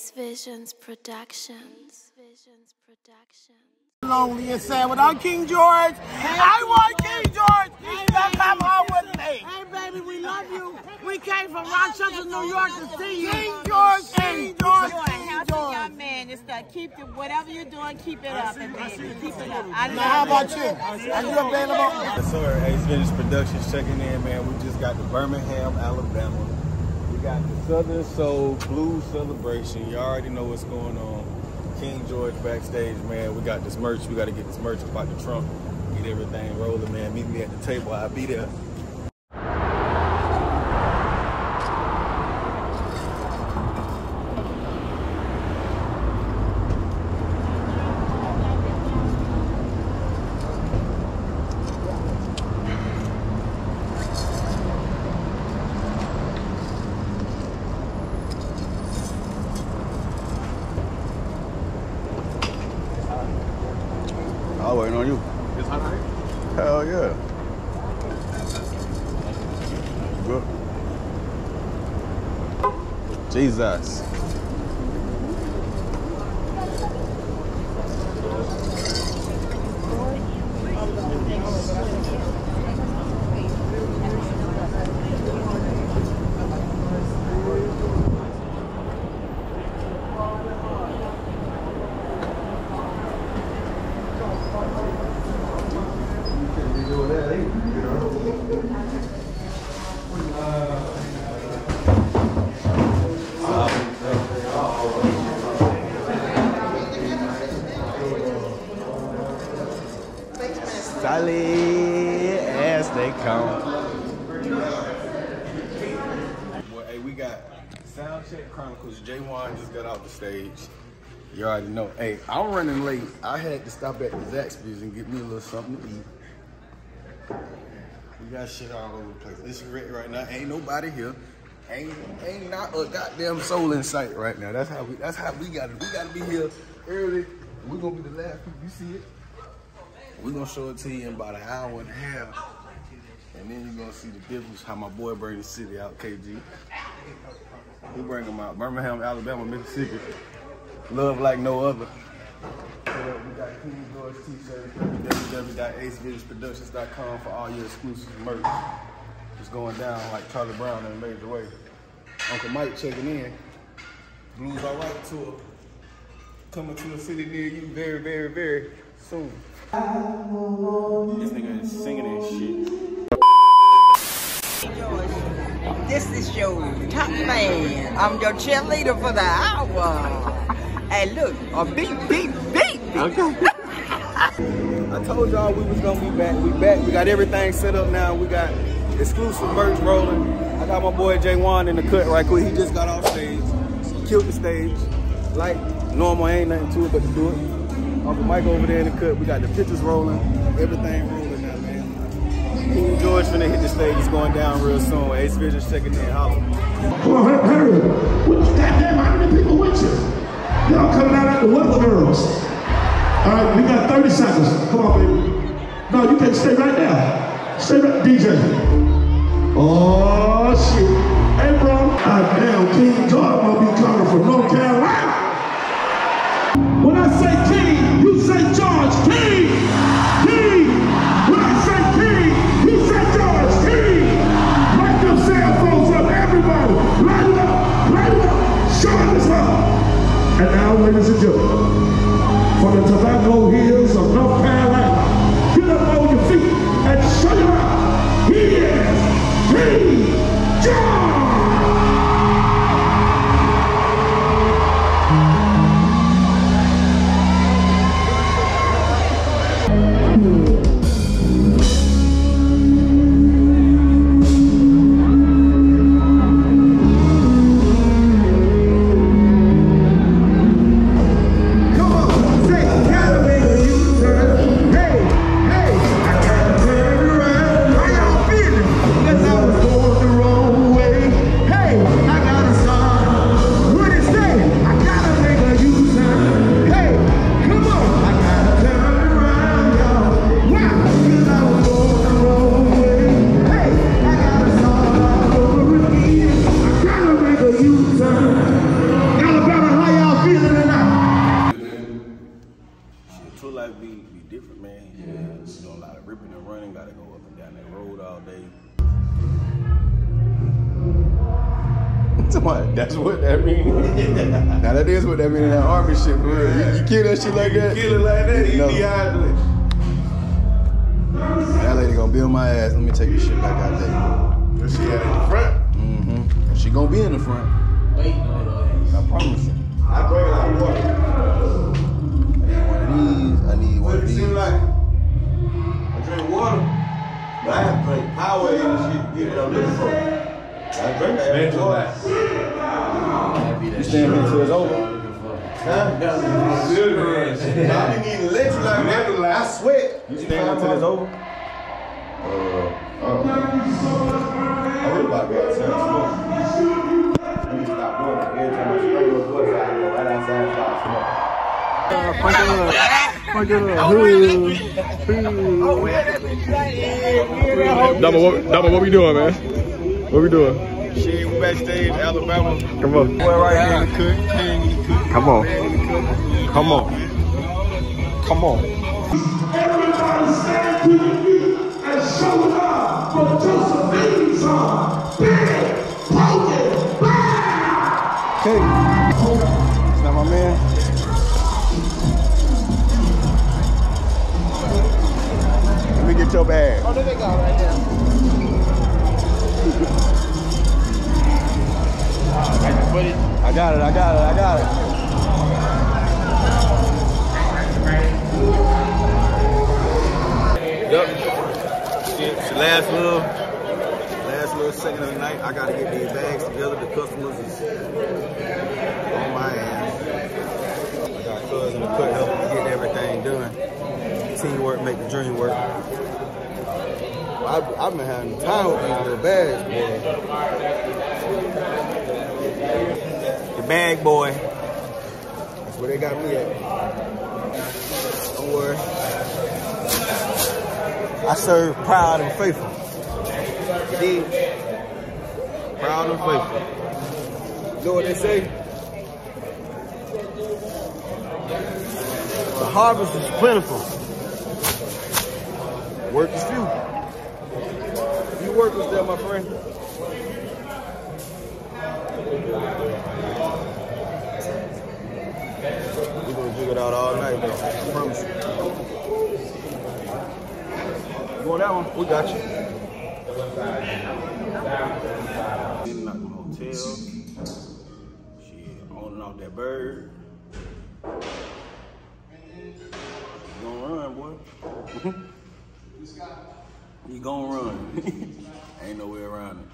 Ace Visionz Productions. Visionz Productions. lonely and sad without King George. Hey, I want King George. Now come home with me. Hey, baby, we love you. We came from Rochester, New York to see you. King George, King George, You're King George. man. It's to keep the, whatever you're doing, keep it up, and baby, keep it up. I Now, how about you? Are you available? Yes, sir. Ace Vintage Productions checking in, man. We just got to Birmingham, Alabama. Got the Southern Soul Blues Celebration. You already know what's going on. King George backstage, man. We got this merch. We got to get this merch up out the trunk. Get everything rolling, man. Meet me at the table. I'll be there. I'll waiting on you. Hell yeah. Good. Jesus. As they come. Well, hey, we got Soundcheck Chronicles. J1 just got off the stage. You already know. Hey, I'm running late. I had to stop at the Zaxby's and get me a little something to eat. We got shit all over the place. This is ready right now. Ain't nobody here. Ain't ain't not a goddamn soul in sight right now. That's how we that's how we gotta we gotta be here early. We're gonna be the last people you see it. We're gonna show it to you in about an hour and a half. And then you're gonna see the difference how my boy bring the city out, KG. He bring them out. Birmingham, Alabama, Mississippi. Love like no other. We got King George t-shirts, www.acevisionzproductions.com for all your exclusive merch. It's going down like Charlie Brown in a major way. Uncle Mike checking in. Blues All Right tour. Coming to a city near you very, very, very soon. This nigga is singing and shit. This is your top man. I'm your cheerleader for the hour. And look, a beat, beat, beat. Okay. I told y'all we was gonna be back. We back. We got everything set up now. We got exclusive merch rolling. I got my boy J1 in the cut right quick. He just got off stage. Killed the stage. Like normal, ain't nothing to it but to do it. Uncle Mike over there in the cut. We got the pictures rolling. Everything rolling now, man. King George finna hit the stage. It's going down real soon. Ace Vision checking in. Holla. Come on, hurry, hurry. Goddamn, how many people with you? Y'all coming out like the weather girls. All right, we got 30 seconds. Come on, baby. No, you can stay right there. Stay right, DJ. Oh, shit. Hey, bro. Goddamn, King George gonna be coming from North Carolina. Somebody- That's what that means. now that is what that means in that army shit for real. You, you kill that shit like that. Kill it like that, you No. dehydrate. That lady gonna build my ass. Let me take this shit back out there. She had it in the front. Mm-hmm. She gonna be in the front. Wait. I promise you. I drink a lot of water. I need one of these. I need one What of it these. seem like? I drink water, but I have to drink power and shit to get it I'm looking for. I drink that water. You stand until it's over. Huh? I've been eating electrolyte, man. I sweat. You stand until it's over. Uh, oh. I really about to go outside and smoke. Let me stop doing it. Every time I spray those bullets, I go right outside and start smoking. Double, what, double, what we doing, man? What we doing? Shit, we backstage, Alabama. Come on. Boy, right here in the cook. King in cook. Come on. Come on. Come on. Everybody stand to your feet and show love for Josephine son. Big, broken, bad. Okay. It's not my man. Let me get your bag. Oh, there they go right there. I got it. I got it. I got it. Yep. It's the last little, last little second of the night. I gotta get these bags together. The customers is on my ass. I got cuz in the cut helping get everything done. Teamwork make the dream work. I've, I've been having time with these little bags, boy. Bag boy. That's where they got me at. Don't worry. I serve proud and faithful. Dig? Proud and faithful. You know what they say? The harvest is plentiful. Work is few. You workers there, my friend. We're gonna jig it out all night, though. I promise you. You want that one? We got you. In like the hotel. Shit, on and off that bird. You gonna run, boy. you gonna run. Ain't no way around it.